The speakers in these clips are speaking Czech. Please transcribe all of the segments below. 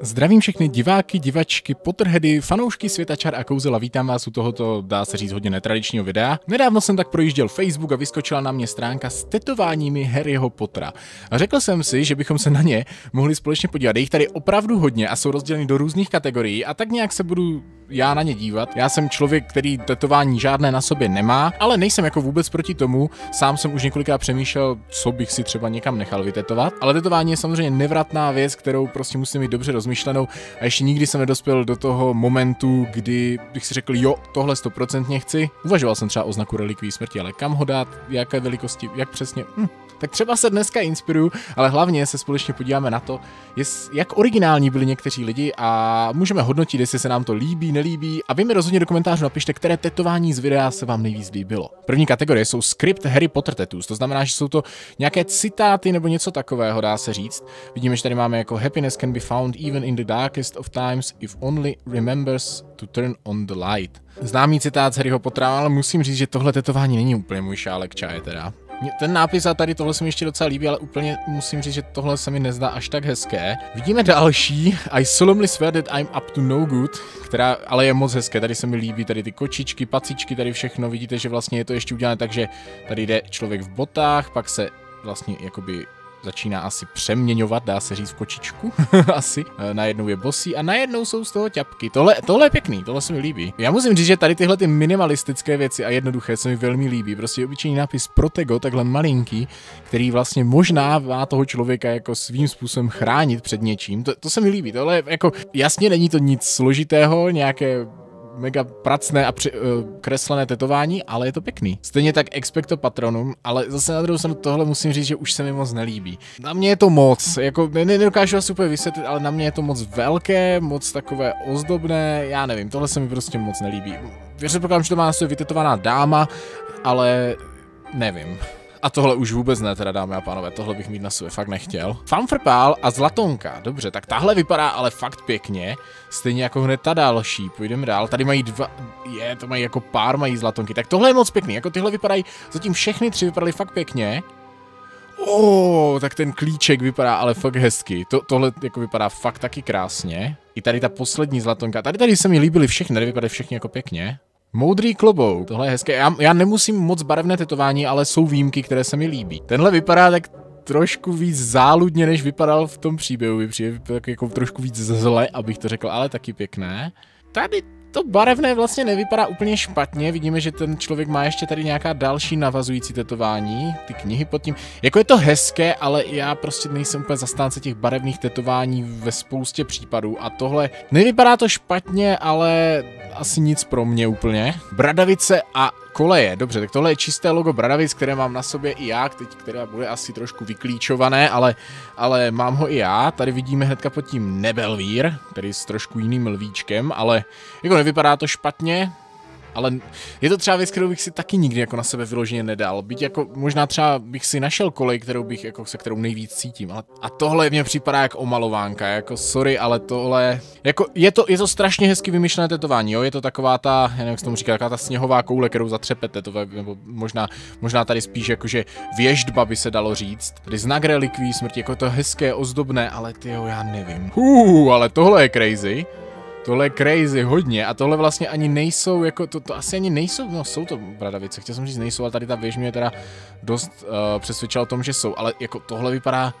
Zdravím všechny diváky, divačky, potrhedy, fanoušky světačar a kouzela. Vítám vás u tohoto, dá se říct, hodně netradičního videa. Nedávno jsem tak projížděl Facebook a vyskočila na mě stránka s tetováními Harryho Pottera. A řekl jsem si, že bychom se na ně mohli společně podívat. Je jich tady opravdu hodně a jsou rozděleny do různých kategorií a tak nějak se budu já na ně dívat. Já jsem člověk, který tetování žádné na sobě nemá, ale nejsem jako vůbec proti tomu. Sám jsem už několikrát přemýšlel, co bych si třeba někam nechal vytetovat. Ale tetování je samozřejmě nevratná věc, kterou prostě musím mít dobře rozmyšlenou a ještě nikdy jsem nedospěl do toho momentu, kdy bych si řekl, jo, tohle stoprocentně chci. Uvažoval jsem třeba o znaku relikví smrti, ale kam ho dát, jaké velikosti, jak přesně. Hm. Tak třeba se dneska inspiruju, ale hlavně se společně podíváme na to, jak originální byli někteří lidi a můžeme hodnotit, jestli se nám to líbí, nelíbí. A vy mi rozhodně do komentářů napište, které tetování z videa se vám nejvíc líbilo. První kategorie jsou script Harry Potter tattoos, to znamená, že jsou to nějaké citáty nebo něco takového, dá se říct. Vidíme, že tady máme jako happiness can be found even in the darkest of times if only remembers to turn on the light. Známý citát z Harryho Pottera, ale musím říct, že tohle tetování není úplně můj šálek čaje teda. Ten nápis a tady tohle se mi ještě docela líbí, ale úplně musím říct, že tohle se mi nezdá až tak hezké. Vidíme další, I solemnly swear that I'm up to no good, která ale je moc hezké, tady se mi líbí, tady ty kočičky, pacičky, tady všechno, vidíte, že vlastně je to ještě udělané tak, že tady jde člověk v botách, pak se vlastně jakoby začíná asi přeměňovat, dá se říct v kočičku, asi. E, najednou je bosí a najednou jsou z toho ťapky. Tohle, tohle je pěkný, tohle se mi líbí. Já musím říct, že tady tyhle ty minimalistické věci a jednoduché se mi velmi líbí. Prostě obyčejný nápis Protego, takhle malinký, který vlastně možná má toho člověka jako svým způsobem chránit před něčím. To, to se mi líbí. Tohle jako jasně není to nic složitého, nějaké mega pracné a při, uh, kreslené tetování, ale je to pěkný. Stejně tak Expecto Patronum, ale zase na druhou stranu tohle musím říct, že už se mi moc nelíbí. Na mě je to moc, jako ne, nedokážu asi úplně vysvětlit, ale na mě je to moc velké, moc takové ozdobné, já nevím, tohle se mi prostě moc nelíbí. Věřím, že to má na sobě vytetovaná dáma, ale nevím. A tohle už vůbec ne, teda dámy a pánové, tohle bych mít na sobě fakt nechtěl. Fanfrpál a Zlatonka, dobře, tak tahle vypadá ale fakt pěkně, stejně jako hned ta další, půjdeme dál, tady mají dva, je, to mají jako pár mají Zlatonky, tak tohle je moc pěkný, jako tyhle vypadají, zatím všechny tři vypadaly fakt pěkně, Oh, tak ten klíček vypadá ale fakt hezky. To, tohle jako vypadá fakt taky krásně. I tady ta poslední zlatonka. Tady tady se mi líbily všechny, tady vypadají všechny jako pěkně. Moudrý klobouk, tohle je hezké. Já, já nemusím moc barevné tetování, ale jsou výjimky, které se mi líbí. Tenhle vypadá tak trošku víc záludně, než vypadal v tom příběhu. Přijde tak jako trošku víc zle, abych to řekl, ale taky pěkné. Tady to barevné vlastně nevypadá úplně špatně, vidíme, že ten člověk má ještě tady nějaká další navazující tetování, ty knihy pod tím. Jako je to hezké, ale já prostě nejsem úplně zastánce těch barevných tetování ve spoustě případů a tohle nevypadá to špatně, ale asi nic pro mě úplně. Bradavice a koleje, dobře, tak tohle je čisté logo Bradavic, které mám na sobě i já, teď, které bude asi trošku vyklíčované, ale, ale mám ho i já. Tady vidíme hnedka pod tím Nebelvír, který s trošku jiným lvíčkem, ale jako nevypadá to špatně, ale je to třeba věc, kterou bych si taky nikdy jako na sebe vyloženě nedal. Byť jako možná třeba bych si našel kolej, kterou bych jako se kterou nejvíc cítím. Ale, a tohle mě připadá jako omalovánka, jako sorry, ale tohle, jako je to, je to strašně hezky vymyšlené tetování, jo, je to taková ta, já nevím, jak se tomu říká, taková ta sněhová koule, kterou zatřepete, to, nebo možná, možná tady spíš jakože věždba by se dalo říct. Tady znak relikví smrti, jako to hezké, ozdobné, ale ty jo, já nevím. Uh, ale tohle je crazy. Tohle je crazy hodně a tohle vlastně ani nejsou, jako to, to asi ani nejsou, no jsou to bradavice, chtěl jsem říct nejsou, ale tady ta věž mě teda dost uh, přesvědčila o tom, že jsou, ale jako tohle vypadá,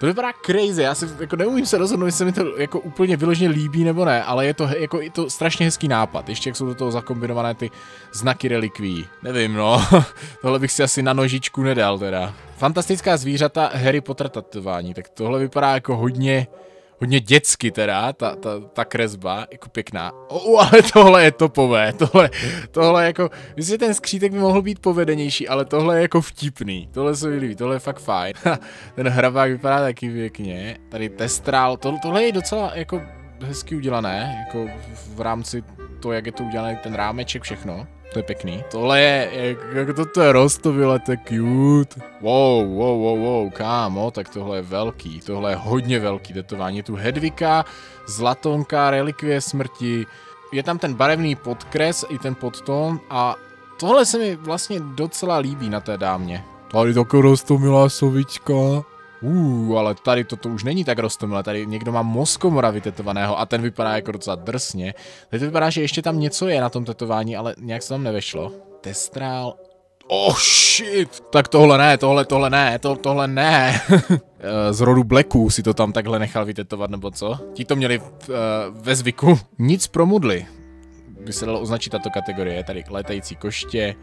to vypadá crazy, já si jako neumím se rozhodnout, jestli mi to jako úplně vyloženě líbí nebo ne, ale je to jako je to strašně hezký nápad, ještě jak jsou do toho zakombinované ty znaky relikví. Nevím no, tohle bych si asi na nožičku nedal teda. Fantastická zvířata Harry Potter tatování, tak tohle vypadá jako hodně, hodně dětsky teda, ta, ta, ta kresba, jako pěkná. O, ale tohle je topové, tohle, tohle jako, myslím, že ten skřítek by mohl být povedenější, ale tohle je jako vtipný, tohle se mi líbí, tohle je fakt fajn. ten hrabák vypadá taky pěkně, tady testrál, to, tohle je docela jako hezky udělané, jako v rámci to, jak je to udělané, ten rámeček, všechno. To je pěkný. Tohle je, jak, jako toto je rostovile, to je cute. Wow, wow, wow, wow, kámo, tak tohle je velký, tohle je hodně velký tetování. Je tu Hedvika, Zlatonka, relikvie smrti, je tam ten barevný podkres i ten podtón a tohle se mi vlastně docela líbí na té dámě. Tady taky rostomilá sovička. Uh, ale tady toto už není tak rostomilé, tady někdo má moskomora vytetovaného a ten vypadá jako docela drsně. Tady to vypadá, že ještě tam něco je na tom tetování, ale nějak se tam nevešlo. Testrál, Oh shit! Tak tohle ne, tohle, tohle ne, to, tohle ne. Eh, z rodu Blacků si to tam takhle nechal vytetovat, nebo co? Ti to měli uh, ve zvyku. Nic pro mudly. By se dalo označit tato kategorie. Tady letající koště,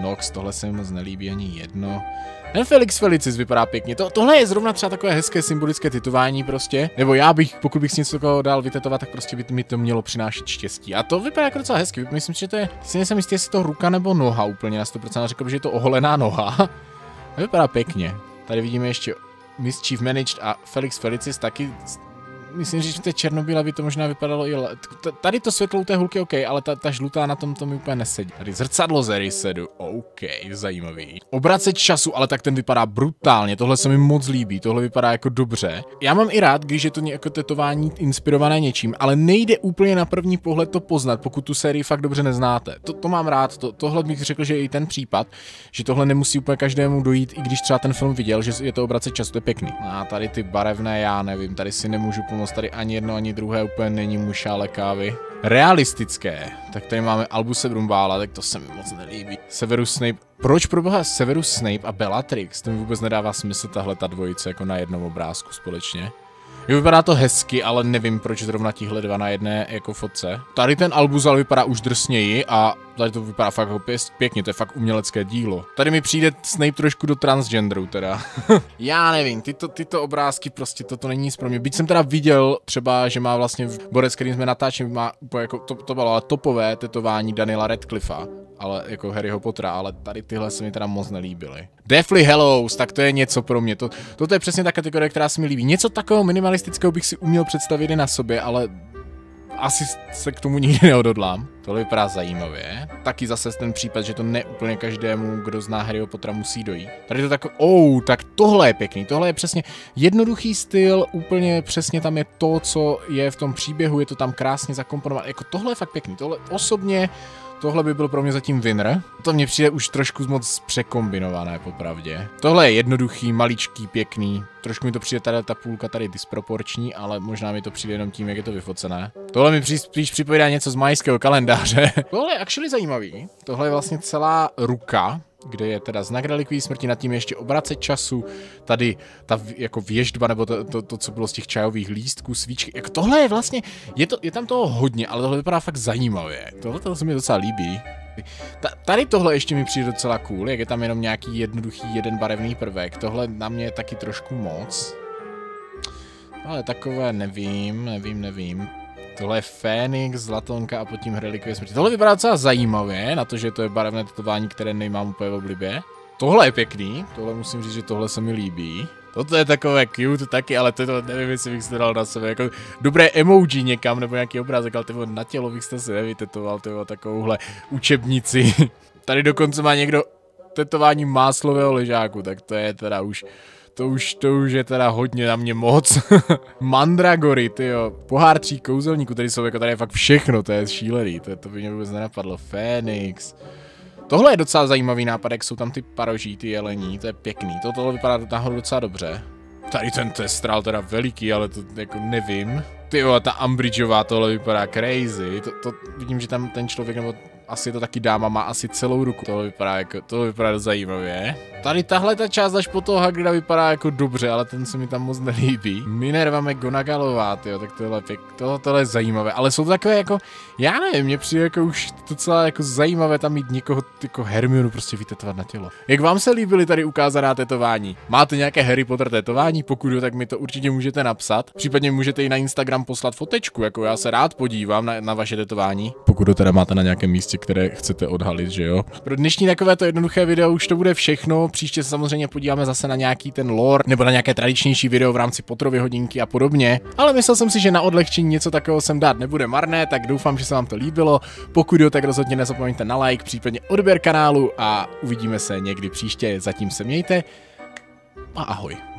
Nox, tohle se mi moc nelíbí ani jedno. Ten Felix Felicis vypadá pěkně. To, tohle je zrovna třeba takové hezké symbolické tetování prostě. Nebo já bych, pokud bych si něco takového dal vytetovat, tak prostě by mi to mělo přinášet štěstí. A to vypadá jako docela hezky. Myslím, že to je, si nejsem jistý, jestli to ruka nebo noha úplně na 100%. Řekl bych, že je to oholená noha. vypadá pěkně. Tady vidíme ještě Mischief Managed a Felix Felicis taky myslím, že v té černobíle by to možná vypadalo i... Tady to světlo u té hulky OK, ale ta, ta žlutá na tom to mi úplně nesedí. Tady zrcadlo ze Risedu, OK, zajímavý. Obracet času, ale tak ten vypadá brutálně, tohle se mi moc líbí, tohle vypadá jako dobře. Já mám i rád, když je to jako tetování inspirované něčím, ale nejde úplně na první pohled to poznat, pokud tu sérii fakt dobře neznáte. To, to mám rád, to, tohle bych řekl, že je i ten případ, že tohle nemusí úplně každému dojít, i když třeba ten film viděl, že je to obracet času, to je pěkný. A tady ty barevné, já nevím, tady si nemůžu pomoct moc, tady ani jedno, ani druhé úplně není mušále kávy. Realistické. Tak tady máme Albuse Brumbála, tak to se mi moc nelíbí. Severus Snape. Proč proboha Severus Snape a Bellatrix? To mi vůbec nedává smysl tahle ta dvojice jako na jednom obrázku společně. Jo, vypadá to hezky, ale nevím, proč zrovna tihle dva na jedné jako fotce. Tady ten Albuzal vypadá už drsněji a tady to vypadá fakt jako pěkně, to je fakt umělecké dílo. Tady mi přijde Snape trošku do transgenderu teda. Já nevím, tyto, tyto obrázky prostě toto není nic pro mě. Byť jsem teda viděl třeba, že má vlastně Borec, kterým jsme natáčeli, má úplně jako, to, to bylo topové tetování Daniela Radcliffa ale jako Harryho Pottera, ale tady tyhle se mi teda moc nelíbily. Deathly Hallows, tak to je něco pro mě. To, toto je přesně ta kategorie, která se mi líbí. Něco takového minimalistického bych si uměl představit i na sobě, ale asi se k tomu nikdy neodhodlám. Tohle vypadá zajímavě. Taky zase ten případ, že to ne úplně každému, kdo zná Harryho Pottera, musí dojít. Tady to tak, oh, tak tohle je pěkný. Tohle je přesně jednoduchý styl, úplně přesně tam je to, co je v tom příběhu, je to tam krásně zakomponovat. Jako tohle je fakt pěkný. Tohle osobně Tohle by byl pro mě zatím winner. To mně přijde už trošku moc překombinované, popravdě. Tohle je jednoduchý, maličký, pěkný. Trošku mi to přijde tady ta půlka tady disproporční, ale možná mi to přijde jenom tím, jak je to vyfocené. Tohle mi spíš připovídá něco z majského kalendáře. Tohle je actually zajímavý. Tohle je vlastně celá ruka, kde je teda znak relikví smrti, nad tím ještě obracet času, tady ta jako věždba, nebo to, to, to, co bylo z těch čajových lístků, svíčky, jako tohle je vlastně, je, to, je tam toho hodně, ale tohle vypadá fakt zajímavě. Tohle to se mi docela líbí. Ta, tady tohle ještě mi přijde docela cool, jak je tam jenom nějaký jednoduchý jeden barevný prvek. Tohle na mě je taky trošku moc. Ale takové nevím, nevím, nevím. Tohle je Fénix, Zlatonka a pod tím Relikvie smrti. Tohle vypadá docela zajímavě, na to, že to je barevné tetování, které nemám úplně v oblibě. Tohle je pěkný, tohle musím říct, že tohle se mi líbí. Toto je takové cute taky, ale to, to nevím, jestli bych se dal na sebe jako dobré emoji někam, nebo nějaký obrázek, ale tyvo, na tělo bych si nevytetoval, tyvo, takovouhle učebnici. Tady dokonce má někdo tetování máslového ležáku, tak to je teda už to už, to už je teda hodně na mě moc. Mandragory, ty jo. Pohár tří kouzelníků, tady jsou jako tady je fakt všechno, to je šílený, to, to by mě vůbec nenapadlo. Fénix. Tohle je docela zajímavý nápad, jak jsou tam ty paroží, ty jelení, to je pěkný. To, tohle vypadá nahoru docela dobře. Tady ten testral teda veliký, ale to jako nevím. Ty jo, ta Umbridgeová tohle vypadá crazy. To, to vidím, že tam ten člověk nebo asi to taky dáma, má asi celou ruku. To vypadá jako, to vypadá zajímavě. Tady tahle ta část až po toho Hagrida vypadá jako dobře, ale ten se mi tam moc nelíbí. Minerva McGonagallová, tyjo, tak tohle, pěk, tohle, tohle je zajímavé, ale jsou to takové jako, já nevím, mě přijde jako už docela jako zajímavé tam mít někoho jako Hermionu prostě vytetovat na tělo. Jak vám se líbily tady ukázaná tetování? Máte nějaké Harry Potter tetování? Pokud jo, tak mi to určitě můžete napsat. Případně můžete i na Instagram poslat fotečku, jako já se rád podívám na, na vaše tetování. Pokud to teda máte na nějakém místě, které chcete odhalit, že jo. Pro dnešní takovéto jednoduché video už to bude všechno. Příště se samozřejmě podíváme zase na nějaký ten lore nebo na nějaké tradičnější video v rámci Potrovy hodinky a podobně. Ale myslel jsem si, že na odlehčení něco takového sem dát nebude marné, tak doufám, že se vám to líbilo. Pokud jo, tak rozhodně nezapomeňte na like, případně odběr kanálu a uvidíme se někdy příště. Zatím se mějte a ahoj.